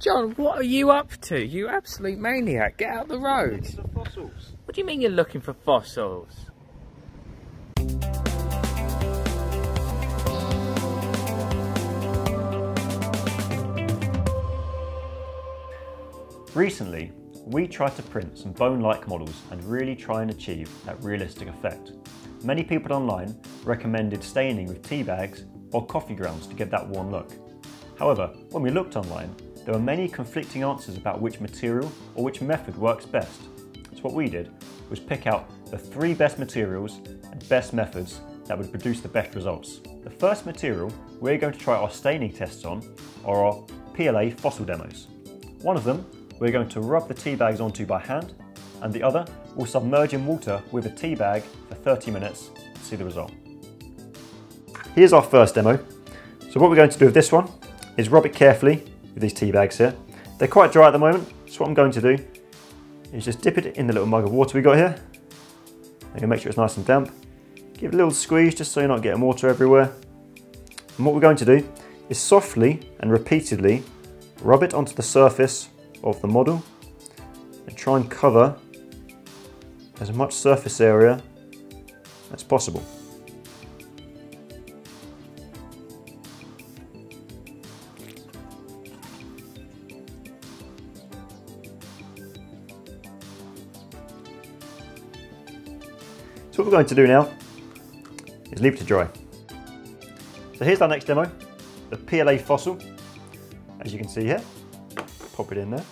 John, what are you up to? You absolute maniac. Get out of the road. fossils. What do you mean you're looking for fossils? Recently, we tried to print some bone-like models and really try and achieve that realistic effect. Many people online recommended staining with tea bags or coffee grounds to get that worn look. However, when we looked online, there are many conflicting answers about which material or which method works best. So what we did was pick out the three best materials and best methods that would produce the best results. The first material we're going to try our staining tests on are our PLA fossil demos. One of them we're going to rub the tea bags onto by hand and the other we'll submerge in water with a tea bag for 30 minutes to see the result. Here's our first demo. So what we're going to do with this one is rub it carefully with these tea bags here. They're quite dry at the moment, so what I'm going to do is just dip it in the little mug of water we got here. To make sure it's nice and damp. Give it a little squeeze just so you're not getting water everywhere. And what we're going to do is softly and repeatedly rub it onto the surface of the model and try and cover as much surface area as possible. So what we're going to do now is leave it to dry. So here's our next demo, the PLA fossil, as you can see here. Pop it in there.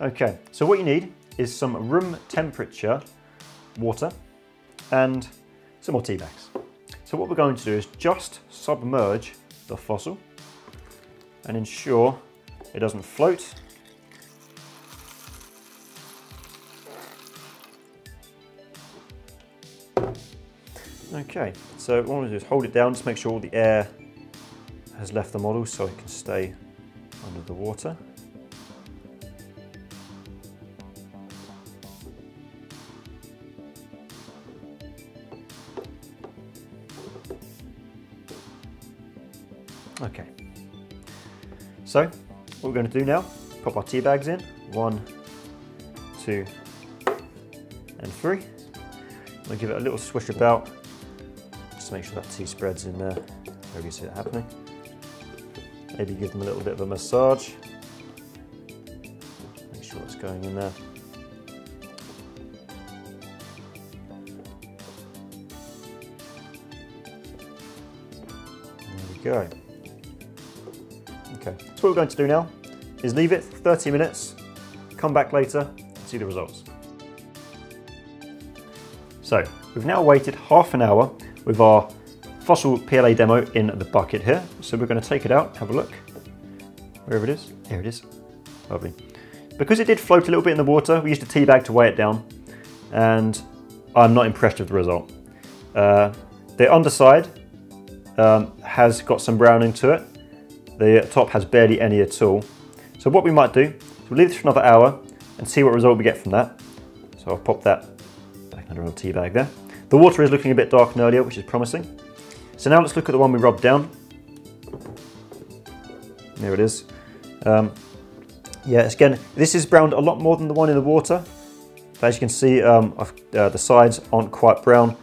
Okay, so what you need is some room temperature water and some more tea bags. So what we're going to do is just submerge the fossil and ensure it doesn't float Okay, so what I want to do is hold it down, just make sure all the air has left the model so it can stay under the water. Okay, so what we're going to do now, pop our tea bags in, one, two, and three. I'll give it a little swish about just make sure that tea spreads in there wherever you see it happening. Maybe give them a little bit of a massage. Make sure it's going in there. There we go. Okay, so what we're going to do now is leave it 30 minutes, come back later and see the results. So, we've now waited half an hour with our fossil PLA demo in the bucket here. So we're going to take it out, have a look. Wherever it is, here it is. Lovely. Because it did float a little bit in the water, we used a tea bag to weigh it down, and I'm not impressed with the result. Uh, the underside um, has got some browning to it. The top has barely any at all. So what we might do is we'll leave this for another hour and see what result we get from that. So I'll pop that under a tea bag there. The water is looking a bit darker than earlier, which is promising. So now let's look at the one we rubbed down. There it is. Um, yeah, again, this is browned a lot more than the one in the water. But as you can see, um, uh, the sides aren't quite brown.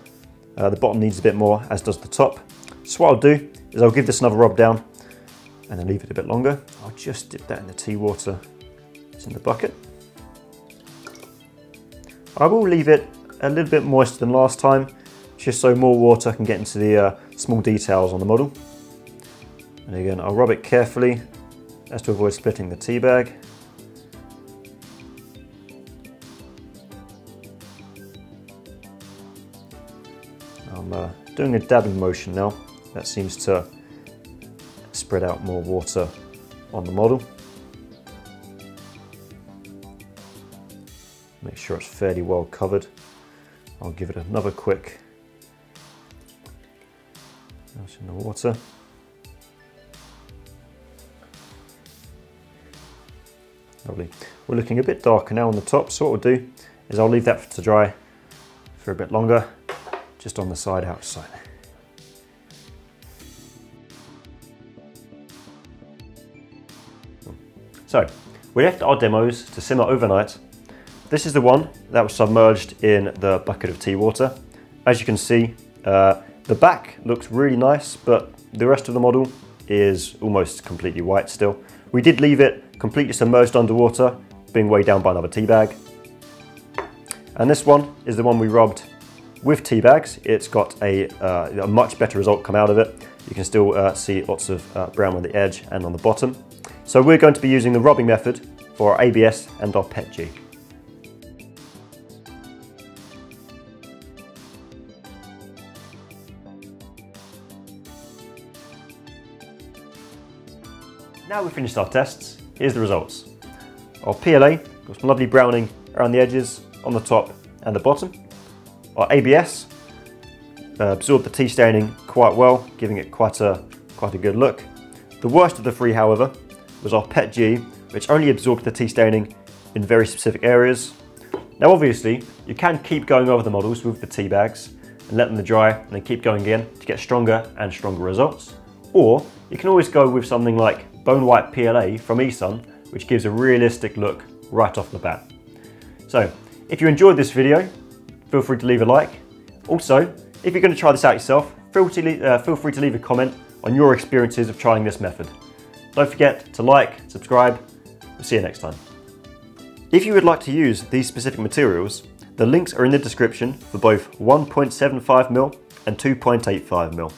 Uh, the bottom needs a bit more, as does the top. So what I'll do is I'll give this another rub down and then leave it a bit longer. I'll just dip that in the tea water. It's in the bucket. I will leave it a little bit moister than last time, just so more water can get into the uh, small details on the model. And again, I'll rub it carefully as to avoid splitting the tea bag. I'm uh, doing a dabbing motion now. That seems to spread out more water on the model. Make sure it's fairly well covered. I'll give it another quick out in the water. Lovely. We're looking a bit darker now on the top, so what we'll do is I'll leave that to dry for a bit longer, just on the side outside. So, we left our demos to simmer overnight. This is the one that was submerged in the bucket of tea water. As you can see, uh, the back looks really nice, but the rest of the model is almost completely white still. We did leave it completely submerged underwater, being weighed down by another tea bag. And this one is the one we rubbed with tea bags. It's got a, uh, a much better result come out of it. You can still uh, see lots of uh, brown on the edge and on the bottom. So we're going to be using the rubbing method for our ABS and our PETG. Now we've finished our tests, here's the results. Our PLA got some lovely browning around the edges, on the top and the bottom. Our ABS uh, absorbed the tea staining quite well, giving it quite a, quite a good look. The worst of the three, however, was our PETG, which only absorbed the tea staining in very specific areas. Now obviously, you can keep going over the models with the tea bags and let them dry and then keep going again to get stronger and stronger results. Or you can always go with something like Bone White PLA from eSun, which gives a realistic look right off the bat. So, if you enjoyed this video, feel free to leave a like. Also, if you're going to try this out yourself, feel, to, uh, feel free to leave a comment on your experiences of trying this method. Don't forget to like, subscribe, we'll see you next time. If you would like to use these specific materials, the links are in the description for both 1.75mm and 2.85mm.